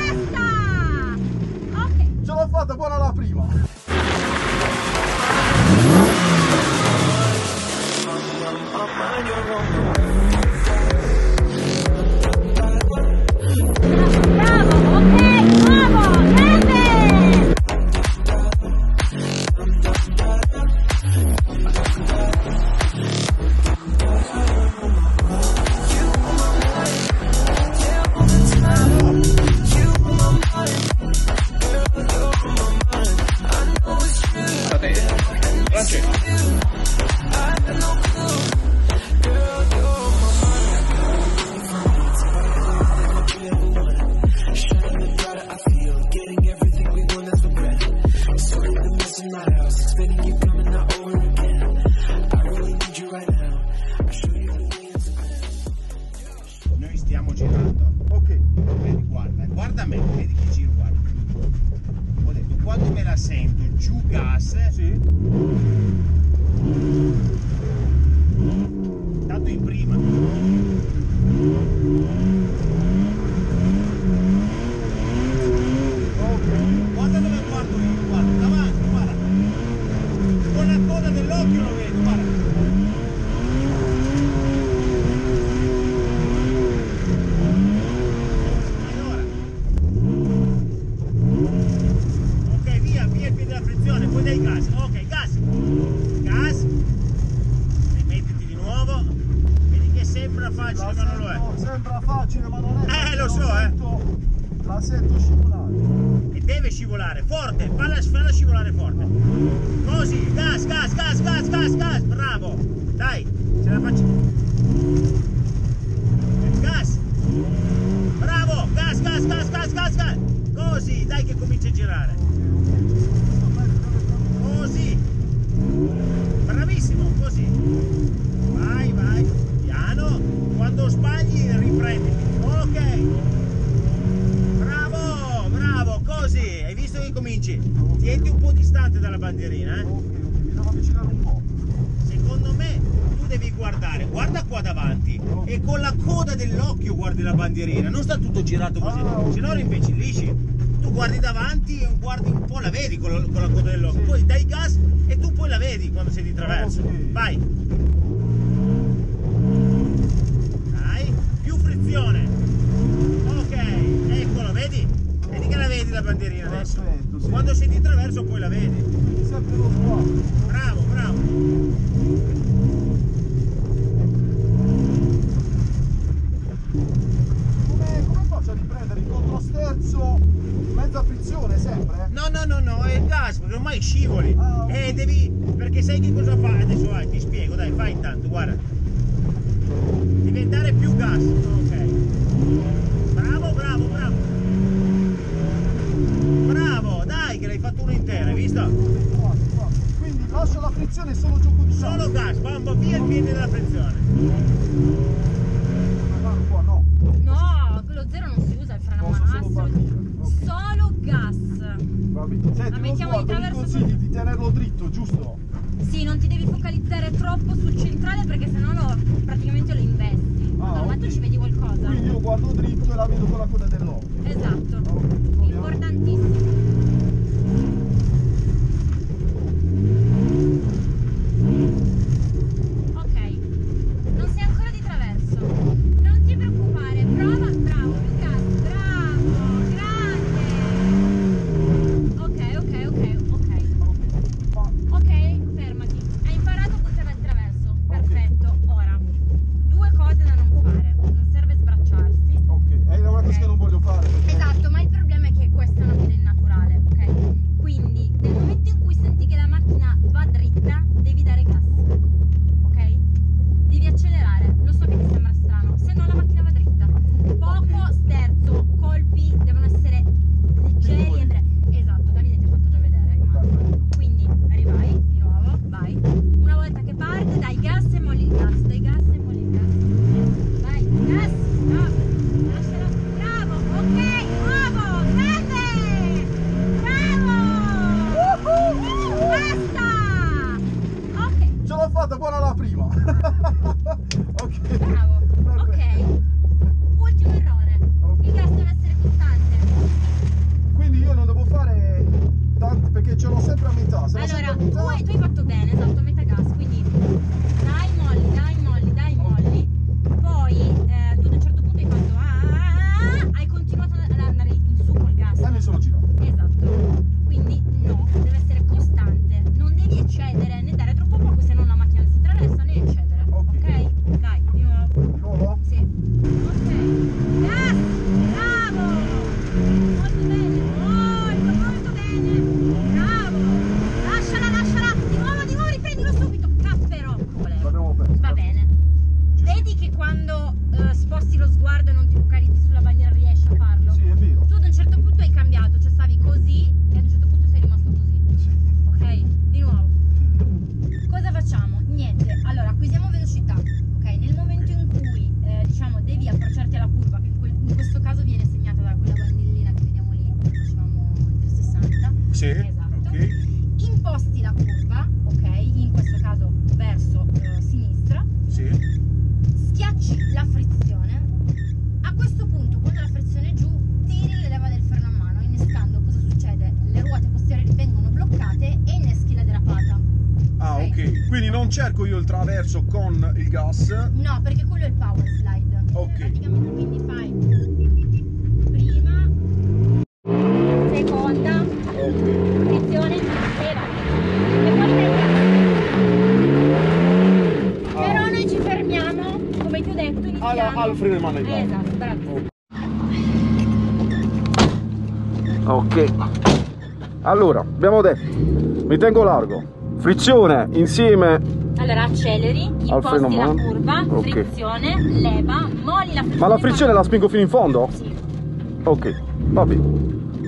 Basta! Ok. Ce l'ho fatta, buona la prima. Quando me la sento giù gas, Sì. tanto in prima. Ok. Guarda dove guardo io, guarda, davanti, guarda. Con la coda dell'occhio lo vedo, guarda. Allora. Ok, via, via il piede della frizione, poi dai gas. Ok, gas. Gas. Rimettiti di nuovo. Vedi che sembra facile, ma non lo è. sento- Sembra facile, ma non è. Eh, lo la so, eh. sento- La sento scivolare. e deve scivolare forte, falla, falla scivolare forte. Così, gas, gas, gas, gas, gas, gas, bravo. Dai, ce la faccio. Gas. Bravo, gas, gas, gas, gas, gas, gas. Così, dai che comincia a girare. Così. Bravissimo, così. Vai, vai, piano. Quando sbagli riprenditi. Ok. Bravo, bravo, così. Hai visto che cominci? Distante dalla bandierina, eh? Ok, ok, mi devo avvicinare un po'. Secondo me tu devi guardare, guarda qua davanti e con la coda dell'occhio guardi la bandierina, non sta tutto girato così, Ah, ok. se no lo imbecillisci. Tu guardi davanti e guardi un po', la vedi con la, con la coda dell'occhio, Sì. poi dai gas e tu poi la vedi quando sei di traverso. Ok. Vai. Dai, più frizione. Ok, eccolo, vedi? Vedi che la vedi la bandierina adesso. Quando sei di traverso poi la vedi. Bravo, bravo. Come, come faccio a riprendere il controsterzo mezza frizione sempre? No, no, no, no, è il gas, perché ormai scivoli. Ah, ok. Eh, devi. Perché sai che cosa fa? Adesso vai, ti spiego, dai, fai intanto, guarda. Diventare più gas. Ok. Bravo, bravo, bravo. Bravo, dai, che l'hai fatto uno intero, hai visto? Guarda, guarda. Quindi lascio la frizione e solo gioco di Solo gas, bamba via il piede della frizione. Magari qua no. No, quello zero non si usa il freno a Posso mano, solo gas. Va bene. Senti, mettiamo di sguardo mi traverso consigli di tenerlo dritto, giusto? Sì, non ti devi focalizzare troppo sul centrale perché sennò lo, praticamente lo investi. Ah, Allora, ma tu ci vedi qualcosa? Quindi io guardo dritto e la vedo con la coda dell'occhio. Esatto. Ok, proviamo. Importantissimo. tu hai fatto bene, esatto. non ti focalizzi sulla bandiera riesci a farlo. Sì, è vero. Tu ad un certo punto hai cambiato, cioè stavi così e ad un certo punto sei rimasto così. Sì. Ok? Di nuovo. Cosa facciamo? Niente. Allora, acquisiamo velocità. Ok? Nel momento in cui, eh, diciamo, devi approcciarti alla curva, che in, quel, in questo caso viene segnata da quella bandellina che vediamo lì, che facevamo il 360. Sì. Esatto. Okay. Imposti la curva, ok? In questo caso verso eh, sinistra. Sì. Schiacci la frizione Quindi non cerco io il traverso con il gas. No, perché quello è il power slide. Ok. Praticamente quindi fai prima, seconda, Ok. frizione, leva. E poi gas. Però noi ci fermiamo, come ti ho detto, iniziamo. Alla- al freno in mano. Esatto, bravo. Ok. Allora, abbiamo detto, mi tengo largo. Frizione insieme. Allora acceleri, Al freno imposti la curva, Ok. frizione, leva, molli la frizione. Ma la frizione la spingo fino in fondo? Sì. Ok, va bene.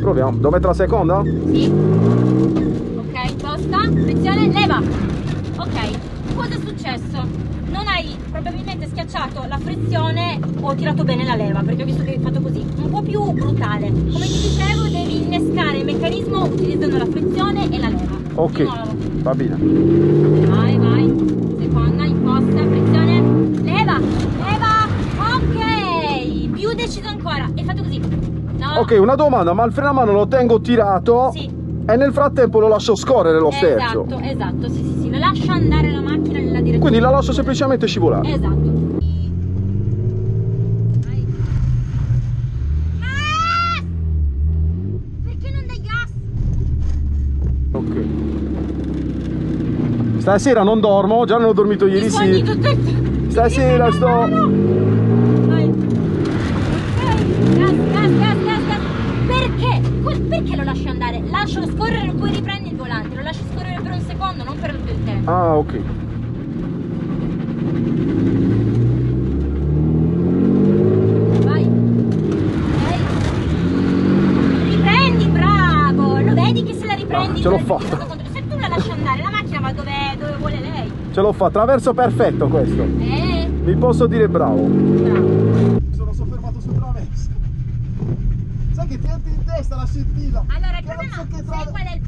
Proviamo. Devo mettere la seconda? Sì. Ok, posta, frizione, leva. Ok, cosa è successo? Non hai probabilmente schiacciato la frizione o tirato bene la leva, perché ho visto che hai fatto così, un po' più brutale. Come ti dicevo, devi innescare il meccanismo utilizzando la frizione e la leva. Ok. Va bene. Vai, vai. Seconda, imposta, frizione, leva, leva. Ok, più deciso ancora. E fatto così. No? Ok, una domanda, ma il freno a mano lo tengo tirato Sì. e nel frattempo lo lascio scorrere lo sterzo. Esatto, esatto, sì, sì, sì, lo lascia andare la macchina nella direzione. Quindi la lascio semplicemente scivolare. Esatto. Vai. Gas! Perché non dai gas? Ok. Stasera non dormo, già non ho dormito ieri sì. Stasera sto... Perché? Perché lo lasci andare? Lascialo scorrere, poi riprendi il volante. Lo lasci scorrere per un secondo, non per tutto il tempo. Ah, ok. Vai. Riprendi, bravo. Lo vedi che se la riprendi? Ah, ce l'ho fatta. conto? Se tu la lasci andare, la macchina va dove, dove vuole lei. Ce l'ho fatta, traverso perfetto questo. Eh, Mi posso dire bravo. bravo. Mi sono soffermato sul traverso. Sai che ti entra in testa la scintilla. Allora, il problema, sai qual è il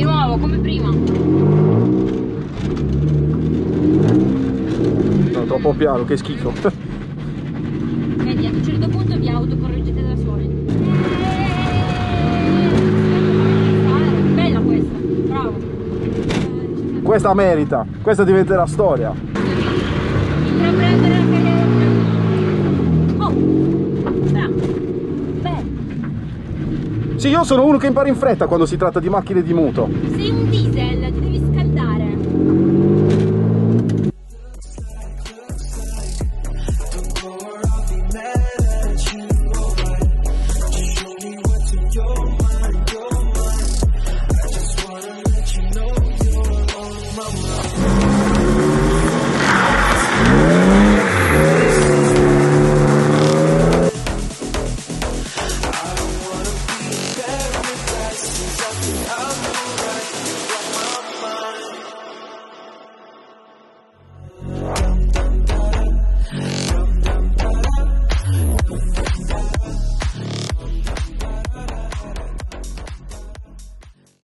Di nuovo, come prima. No, troppo piano, che schifo. Vedi, ad un certo punto vi autocorreggete da soli. Bella questa, bravo. Questa merita, questa diventerà storia. Intraprendere Sì, io sono uno che impara in fretta quando si tratta di macchine di muto. sei un diesel